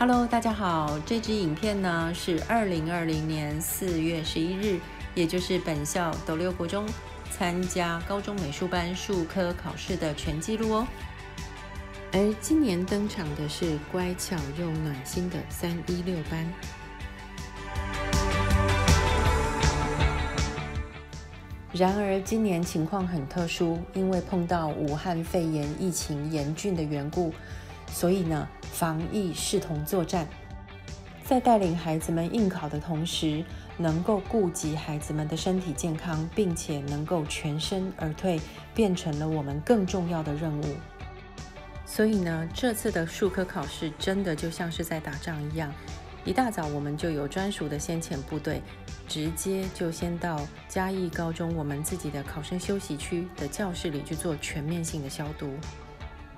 Hello，大家好，这支影片呢是二零二零年四月十一日，也就是本校斗六国中参加高中美术班数科考试的全记录哦。而今年登场的是乖巧又暖心的三一六班。然而，今年情况很特殊，因为碰到武汉肺炎疫情严峻的缘故，所以呢，防疫视同作战。在带领孩子们应考的同时，能够顾及孩子们的身体健康，并且能够全身而退，变成了我们更重要的任务。所以呢，这次的数科考试真的就像是在打仗一样。一大早，我们就有专属的先遣部队，直接就先到嘉义高中我们自己的考生休息区的教室里去做全面性的消毒，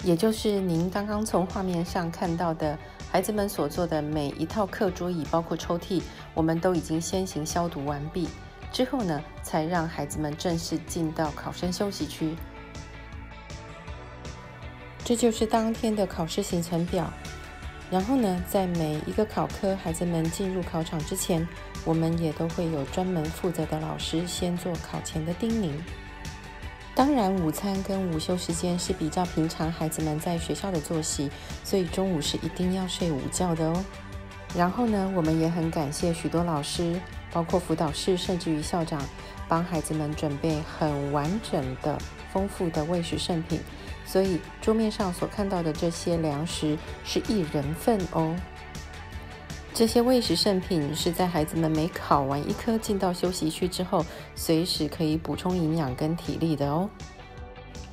也就是您刚刚从画面上看到的孩子们所做的每一套课桌椅，包括抽屉，我们都已经先行消毒完毕。之后呢，才让孩子们正式进到考生休息区。这就是当天的考试行程表。然后呢，在每一个考科，孩子们进入考场之前，我们也都会有专门负责的老师先做考前的叮咛。当然，午餐跟午休时间是比较平常孩子们在学校的作息，所以中午是一定要睡午觉的哦。然后呢，我们也很感谢许多老师，包括辅导室，甚至于校长，帮孩子们准备很完整的、丰富的喂食圣品。所以桌面上所看到的这些粮食是一人份哦。这些喂食圣品是在孩子们每考完一科进到休息区之后，随时可以补充营养跟体力的哦。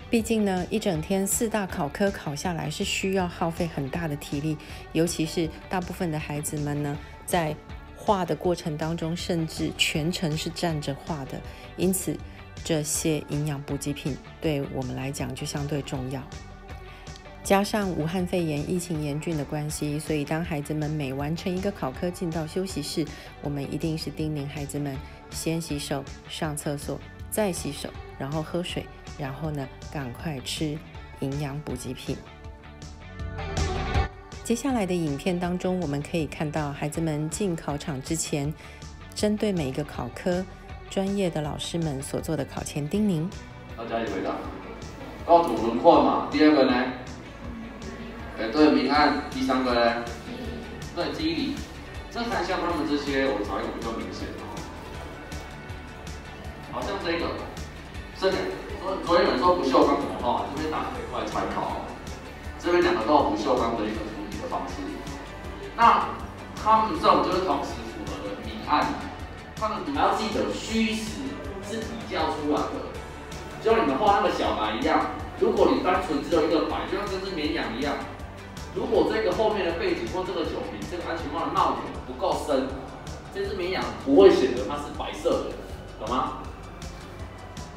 毕竟呢，一整天四大考科考下来是需要耗费很大的体力，尤其是大部分的孩子们呢，在画的过程当中，甚至全程是站着画的，因此。这些营养补给品对我们来讲就相对重要。加上武汉肺炎疫情严峻的关系，所以当孩子们每完成一个考科进到休息室，我们一定是叮咛孩子们先洗手、上厕所、再洗手，然后喝水，然后呢赶快吃营养补给品。接下来的影片当中，我们可以看到孩子们进考场之前，针对每一个考科。专业的老师们所做的考前叮咛。大家有回答？构图轮廓嘛。第二个呢？哎，对，明暗。第三个呢？对，肌理。这看像他们这些，我找一个比较明显的。好像这个，这边昨昨天有人说不锈钢怎么画？这边大家可以过来参考。这边两个都有不锈钢的一个处理的方式。那他们这种就是同时符合的明暗。他们你们要记得虚实是比较出来的，就像你们画那个小白一样，如果你单纯只有一个白，就像这只绵羊一样，如果这个后面的背景或这个酒瓶、这个安全帽的帽顶不够深，这只绵羊不会显得它是白色的，懂吗？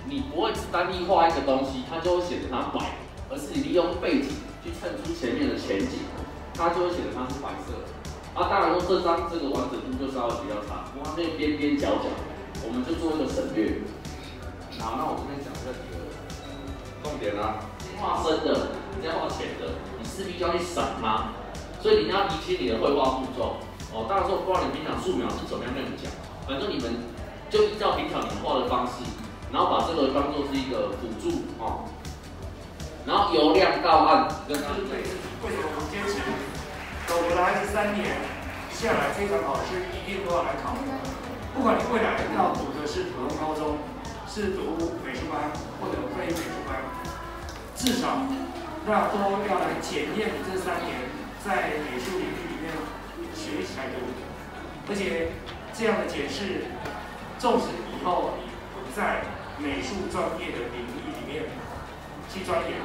你不会只单一画一个东西，它就会显得它白，而是你利用背景去衬出前面的前景，它就会显得它是白色。啊，当然说这张这个完整度就稍微比较差，不过那边边角角，我们就做一个省略。好，那我这边讲这几个重点啊。画深的，你要画浅的，你势必要去闪它，所以你要理清你的绘画步骤。哦，当然说我不知道你平常素描是怎么样跟你讲，反正你们就依照平常你们画的方式，然后把这个当做是一个辅助哦。然后由亮到暗，跟他对，为什么我们坚持？我的孩子三年下来，这场考试一定都要来考。不管你未来要读的是普通高中，是读美术班或者非美术班，至少那都要来检验你这三年在美术领域里面学习来读。而且这样的检视，纵使以后你不在美术专业的领域里面去钻研，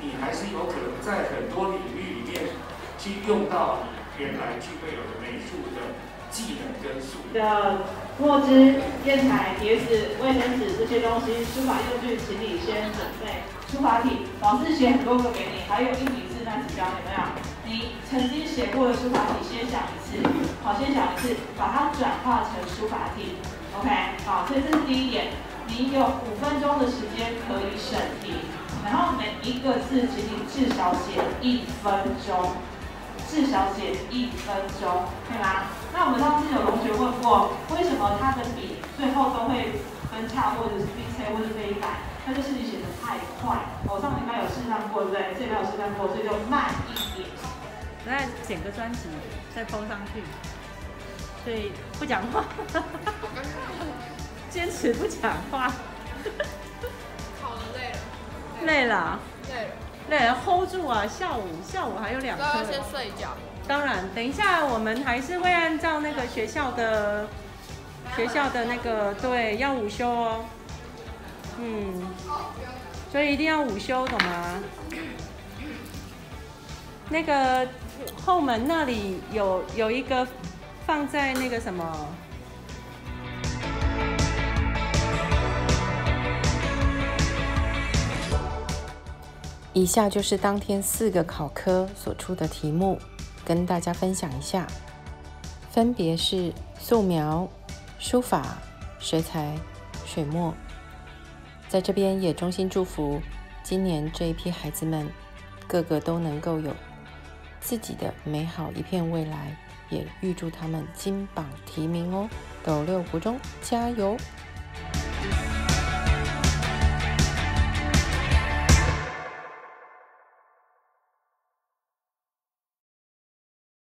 你还是有可能在很多领域里面。去用到你原来具备有的美术的技能跟素的墨汁、砚台、碟子、卫生纸这些东西，书法用具，请你先准备。书法体，老师写很多个给你，还有一笔字那几张有没有？你曾经写过的书法体，先想一次，好，先想一次，把它转化成书法体。OK，好，所以这是第一点，你有五分钟的时间可以审题，然后每一个字，请你至少写一分钟。至少写一分钟，对吗？那我们上次有同学问过，为什么他的笔最后都会分叉或者是 B C 或者是飞白？那就是你写的太快。我上礼拜有试上过，对不对？这礼拜有试上过，所以就慢一点。再剪个专辑，再封上去。所以不讲话，坚持不讲话。考的累了，累了，累了，累了，hold 住啊！下午下午还有两科。都要先睡觉。当然，等一下我们还是会按照那个学校的学校的那个对，要午休哦。嗯，所以一定要午休，懂吗？那个后门那里有有一个放在那个什么。以下就是当天四个考科所出的题目。跟大家分享一下，分别是素描、书法、水彩、水墨。在这边也衷心祝福今年这一批孩子们，个个都能够有自己的美好一片未来，也预祝他们金榜题名哦！斗六国中加油！